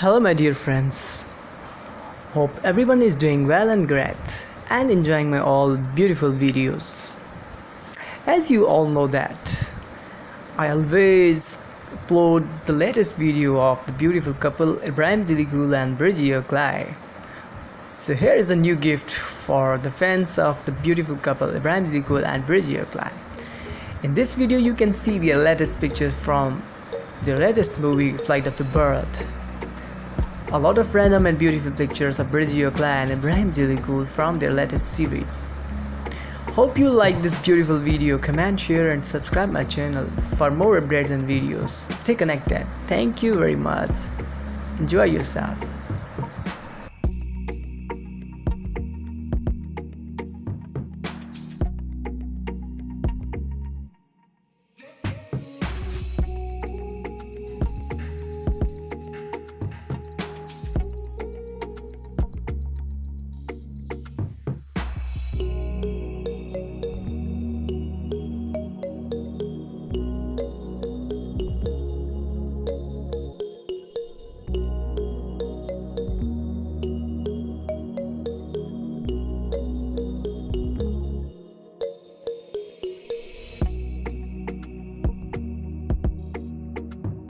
Hello, my dear friends. Hope everyone is doing well and great and enjoying my all beautiful videos. As you all know that I always upload the latest video of the beautiful couple Ibrahim Celikkol and Birce Akalay. So here is a new gift for the fans of the beautiful couple Ibrahim Celikkol and Birce Akalay. In this video you can see the latest pictures from the latest movie Flight of the Bird. A lot of random and beautiful pictures of Birce Akalay and Ibrahim Celikkol from their latest series. Hope you like this beautiful video, comment, share and subscribe my channel for more updates and videos. Stay connected. Thank you very much. Enjoy yourself.